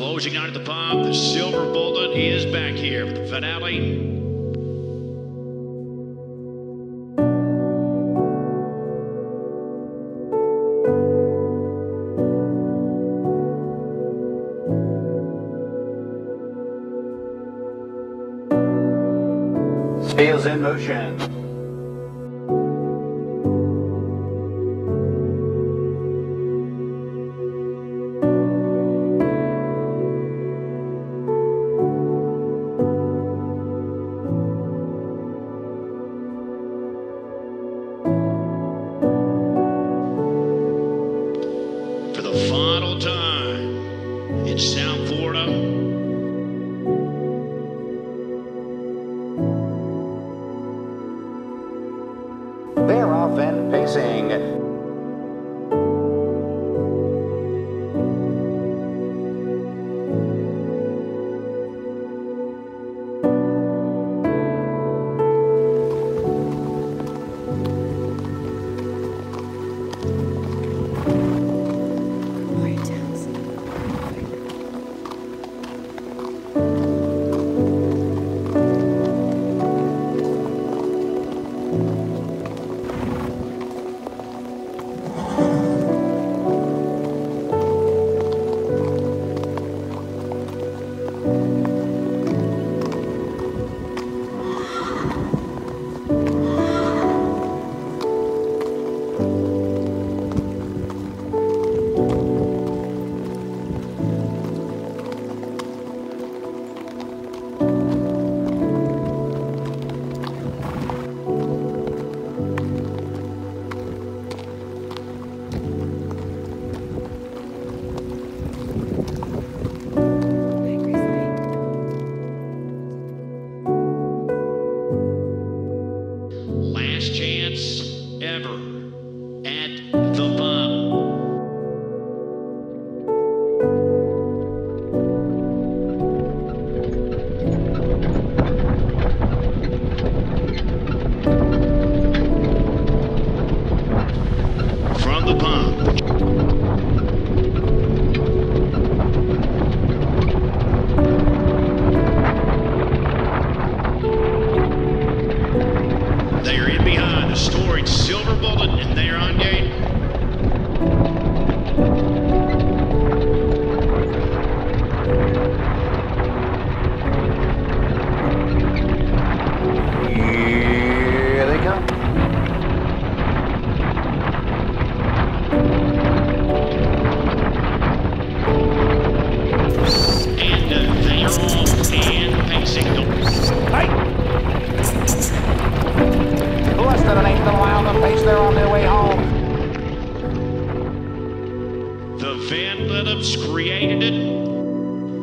racing out at the Pomp. The Silver Bullet is back here for the finale. Scales in motion. Last ever Created it.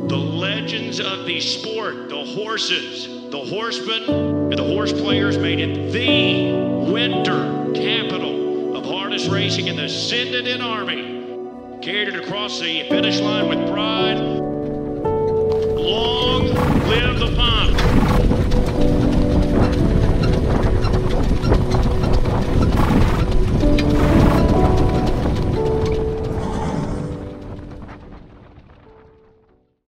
The legends of the sport, the horses, the horsemen, and the horse players made it the winter capital of harness racing in the Zendit Army. Carried it across the finish line with pride